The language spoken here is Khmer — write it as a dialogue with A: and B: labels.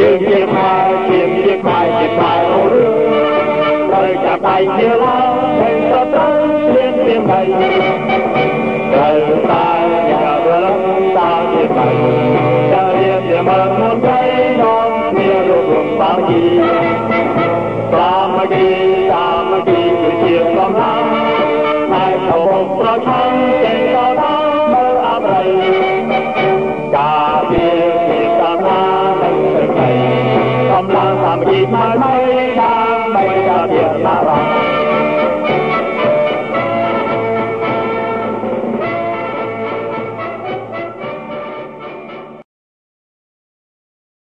A: យើងជាខ្មែរជាជាខ្មែរជាខ្មែរអូនត្រូវចាប់ដៃជាឡើងពេញសតត្រូវជាជាដៃត្រូវតាយ៉ាងរលឹងតាជាដៃតារៀបជាមើលមកដៃនាំគ្នារួមរំបាជីតាមកីតាមកីគឺជាកំឡាងតែចូលប្រឆាំងទេ ស្គាល់កម្